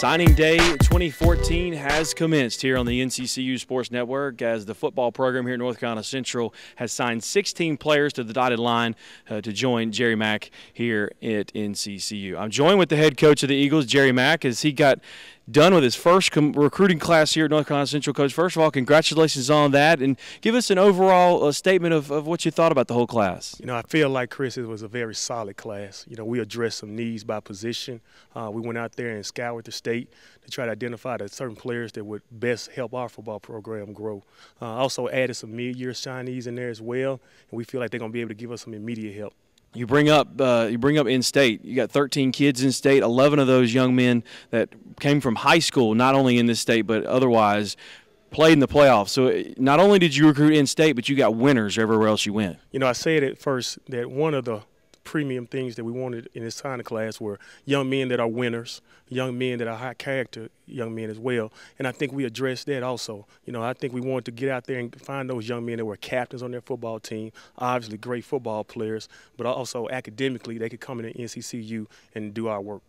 Signing Day 2014 has commenced here on the NCCU Sports Network as the football program here at North Carolina Central has signed 16 players to the dotted line uh, to join Jerry Mack here at NCCU. I'm joined with the head coach of the Eagles, Jerry Mack, as he got done with his first com- recruiting class here at North Carolina Central. Coach, first of all, congratulations on that, and give us an overall uh, statement of, of what you thought about the whole class. You know, I feel like Chris, it was a very solid class. You know, we addressed some needs by position. Uh, we went out there and scoured the state to try to identify the certain players that would best help our football program grow. Uh, also added some mid-year signees in there as well, and we feel like they're going to be able to give us some immediate help. You bring up uh, you bring up in state. You got 13 kids in state. 11 of those young men that came from high school, not only in this state but otherwise, played in the playoffs. So not only did you recruit in state, but you got winners everywhere else you went. You know, I said at first that one of the premium things that we wanted in this signing class were young men that are winners, young men that are high character young men as well. And I think we addressed that also. You know, I think we wanted to get out there and find those young men that were captains on their football team, obviously great football players, but also academically they could come into NCCU and do our work.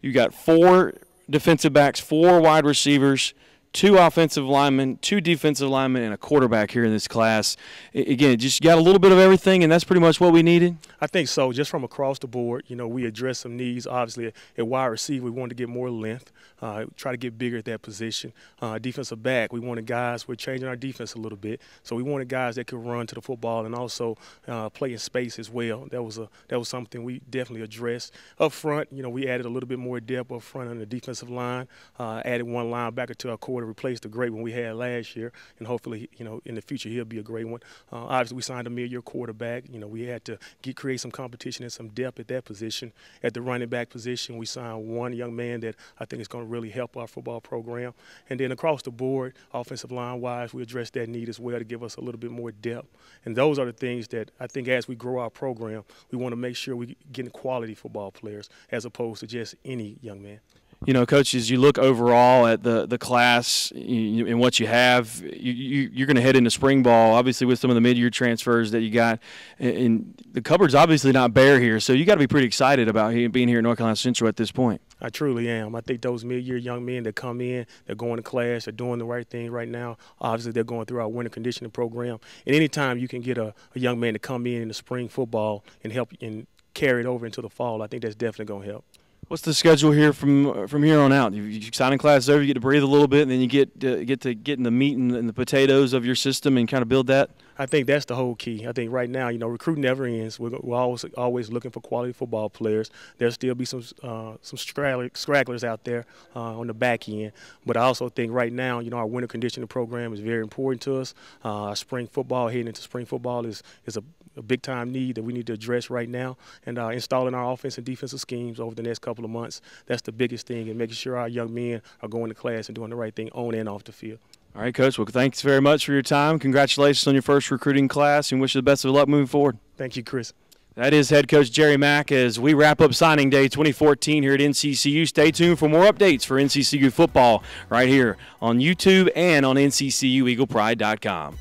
You got four defensive backs, four wide receivers, two offensive linemen, two defensive linemen, and a quarterback here in this class. Again, just got a little bit of everything, and that's pretty much what we needed. I think so. Just from across the board, you know, we addressed some needs. Obviously, at wide receiver, we wanted to get more length, uh, try to get bigger at that position. Uh, defensive back, we wanted guys. We're changing our defense a little bit, so we wanted guys that could run to the football and also uh, play in space as well. That was a that was something we definitely addressed up front. You know, we added a little bit more depth up front on the defensive line. Uh, added one linebacker to our core to replace the great one we had last year, and hopefully, you know, in the future he'll be a great one. Uh, obviously, we signed a mid-year quarterback. You know, we had to get create some competition and some depth at that position. At the running back position, we signed one young man that I think is going to really help our football program. And then across the board, offensive line wise, we addressed that need as well to give us a little bit more depth. And those are the things that I think as we grow our program, we want to make sure we get quality football players as opposed to just any young man you know, coaches, you look overall at the the class and what you have. You, you, are going to head into spring ball, obviously, with some of the mid-year transfers that you got, and the cupboard's obviously not bare here. So you got to be pretty excited about being here at North Carolina Central at this point. I truly am. I think those mid-year young men that come in, they're going to class, they're doing the right thing right now. Obviously, they're going through our winter conditioning program. And anytime you can get a, a young man to come in in the spring football and help and carry it over into the fall, I think that's definitely going to help. What's the schedule here from from here on out? You, you signing class over, you get to breathe a little bit, and then you get uh, get to get in the meat and, and, the potatoes of your system and kind of build that. I think that's the whole key. I think right now, you know, recruiting never ends. We're, we're always always looking for quality football players. There'll still be some uh, some stragglers out there uh, on the back end, but I also think right now, you know, our winter conditioning program is very important to us. Uh, spring football, heading into spring football, is is a, a big time need that we need to address right now, and uh, installing our offense and defensive schemes over the next couple couple of months. That's the biggest thing, and making sure our young men are going to class and doing the right thing on and off the field. All right, Coach. Well, thanks very much for your time. Congratulations on your first recruiting class, and wish you the best of luck moving forward. Thank you, Chris. That is head coach Jerry Mack as we wrap up signing day 2014 here at NCCU. Stay tuned for more updates for NCCU football right here on YouTube and on NCCUEaglePride.com.